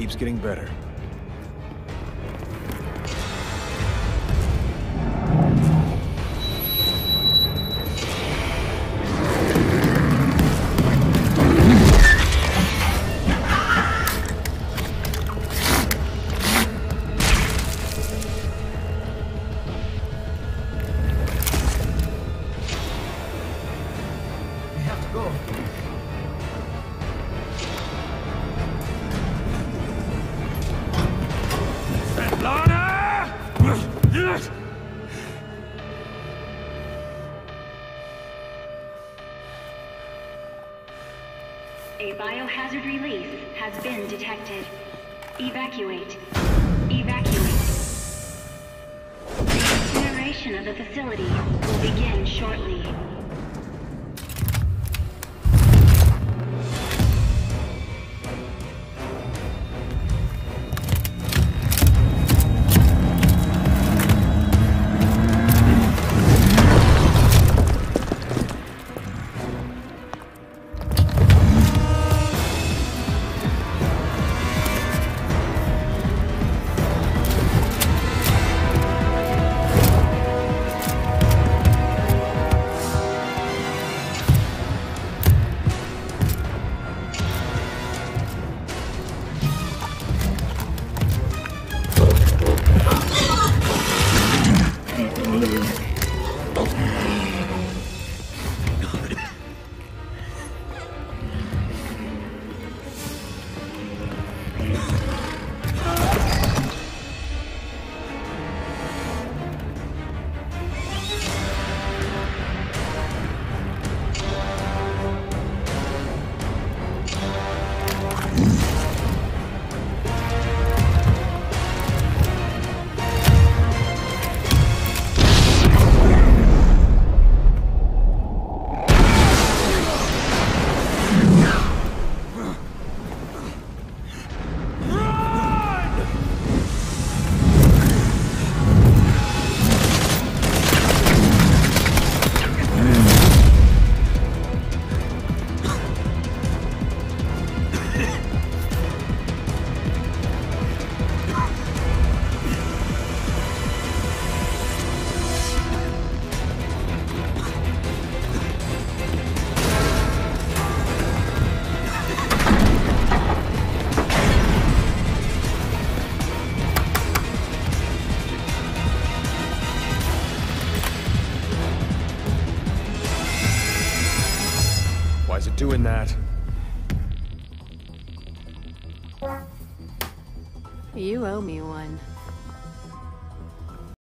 keeps getting better. A biohazard release has been detected. Evacuate. Evacuate. The incineration of the facility will begin shortly. Oh. Is it doing that? You owe me one.